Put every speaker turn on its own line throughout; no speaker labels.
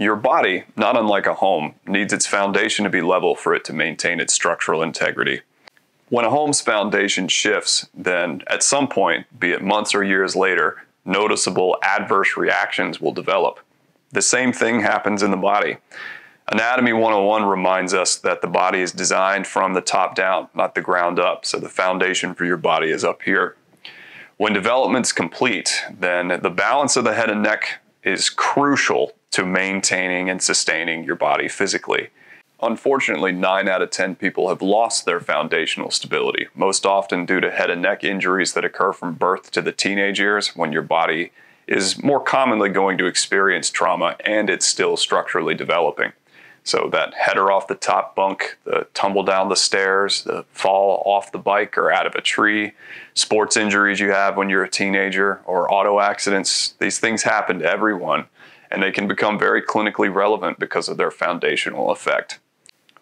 Your body, not unlike a home, needs its foundation to be level for it to maintain its structural integrity. When a home's foundation shifts, then at some point, be it months or years later, noticeable adverse reactions will develop. The same thing happens in the body. Anatomy 101 reminds us that the body is designed from the top down, not the ground up, so the foundation for your body is up here. When development's complete, then the balance of the head and neck is crucial to maintaining and sustaining your body physically. Unfortunately, 9 out of 10 people have lost their foundational stability, most often due to head and neck injuries that occur from birth to the teenage years when your body is more commonly going to experience trauma and it's still structurally developing. So that header off the top bunk, the tumble down the stairs, the fall off the bike or out of a tree, sports injuries you have when you're a teenager, or auto accidents, these things happen to everyone, and they can become very clinically relevant because of their foundational effect.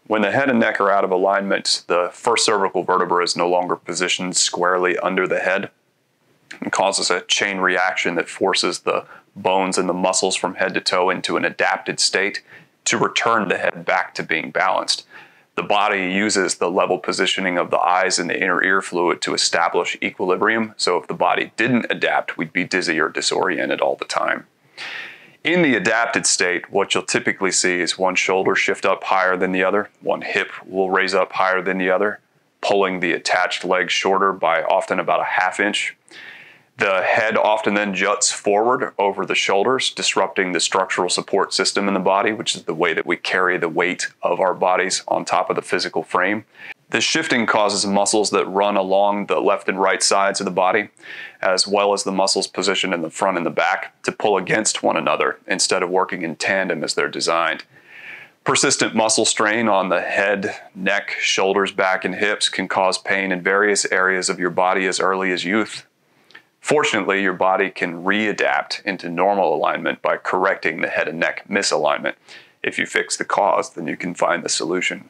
When the head and neck are out of alignment, the first cervical vertebra is no longer positioned squarely under the head and causes a chain reaction that forces the bones and the muscles from head to toe into an adapted state to return the head back to being balanced. The body uses the level positioning of the eyes and the inner ear fluid to establish equilibrium. So if the body didn't adapt, we'd be dizzy or disoriented all the time. In the adapted state, what you'll typically see is one shoulder shift up higher than the other, one hip will raise up higher than the other, pulling the attached leg shorter by often about a half inch. The head often then juts forward over the shoulders, disrupting the structural support system in the body, which is the way that we carry the weight of our bodies on top of the physical frame. This shifting causes muscles that run along the left and right sides of the body, as well as the muscles positioned in the front and the back, to pull against one another instead of working in tandem as they're designed. Persistent muscle strain on the head, neck, shoulders, back, and hips can cause pain in various areas of your body as early as youth, Fortunately, your body can readapt into normal alignment by correcting the head and neck misalignment. If you fix the cause, then you can find the solution.